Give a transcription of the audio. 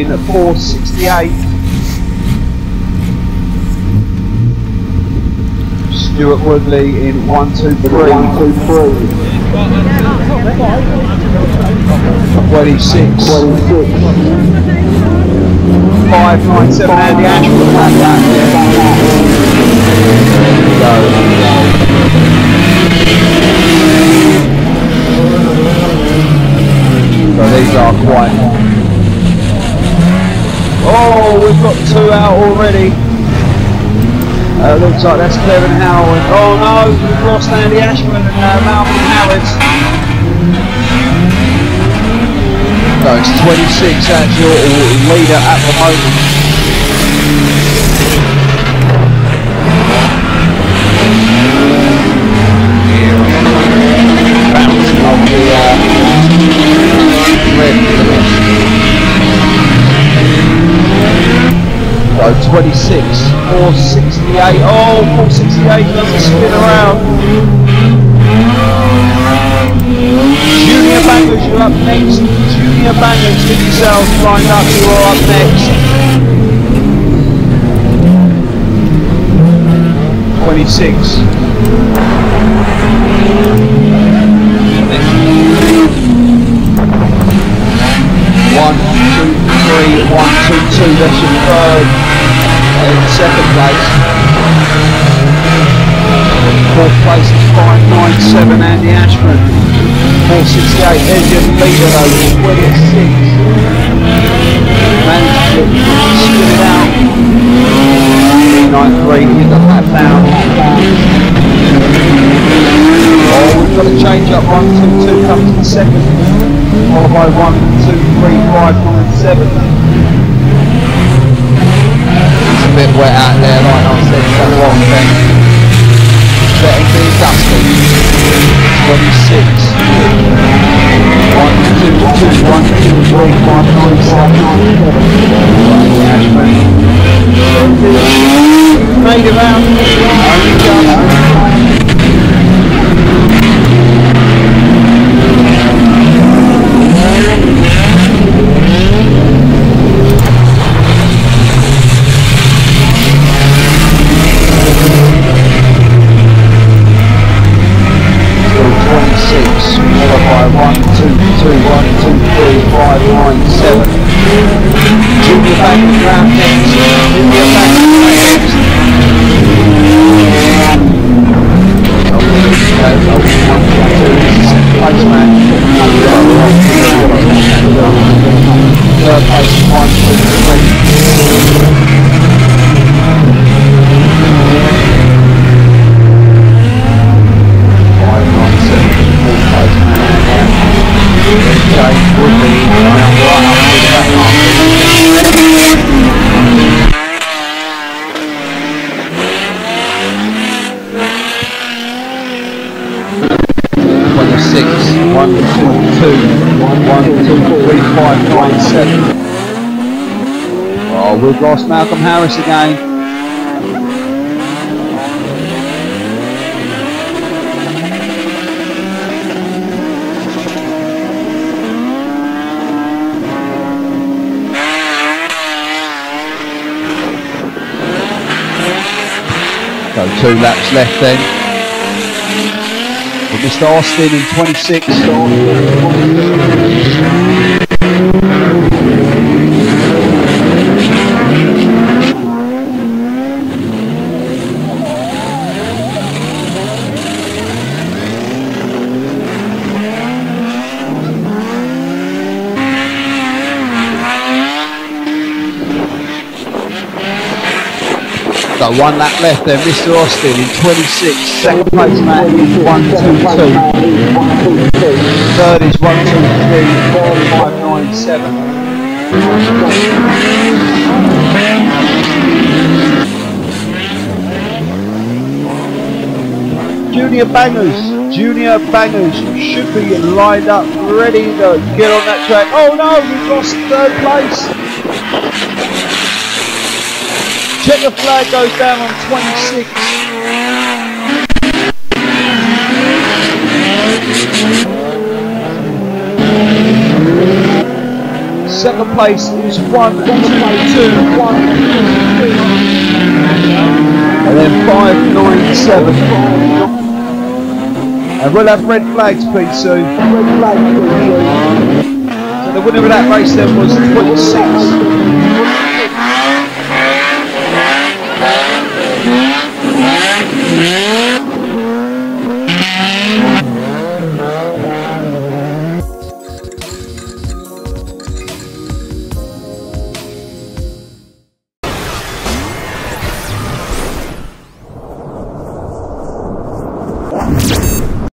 in 468. Stuart Woodley in 123. 26. 597 Andy Ashford had that. So these are quite... Oh, we've got two out already. Uh, looks like that's Kevin Howard. Oh no, we've lost Andy Ashman and uh, Malcolm Howard. So it's 26 as your leader at the moment. So 26, 468, oh 468 doesn't spin around. Junior Bangers, you're up next. Junior Bangers, get yourselves lined up, you are up next. 26. One, two, three, one, two, two, that's your third in second place. Fourth place is 597 Andy Ashman. 468 there's your leader though, 26. Managed to spin it out. 393 in the lap down. Oh, we've got to change up 1, 2, 2 comes in second. Followed by 1, 2, 3, 5, 9, 7 wet out there, said, so wrong thing. The dusty. 26. 1, 2, 2, 1, 2, 3, 5, 9, 7. Made it round. Only seven. Junior back round next. One, two, two, one, two, three, five, nine, seven. Oh, we've lost Malcolm Harris again. So two laps left then. For Mr. Austin in 26. One lap left there, Mr. Austin in 26. Second place man is 1, 2, 2. Third is 1, 2, 3, 4, 5, 9, 7. Junior Bangers, Junior Bangers should be lined up, ready to get on that track. Oh no, we've lost third place. Checker flag goes down on 26. Second place is one, two, one, and then five, nine, seven. And we'll have red flags, Pete, soon. So the winner of that race then was 26.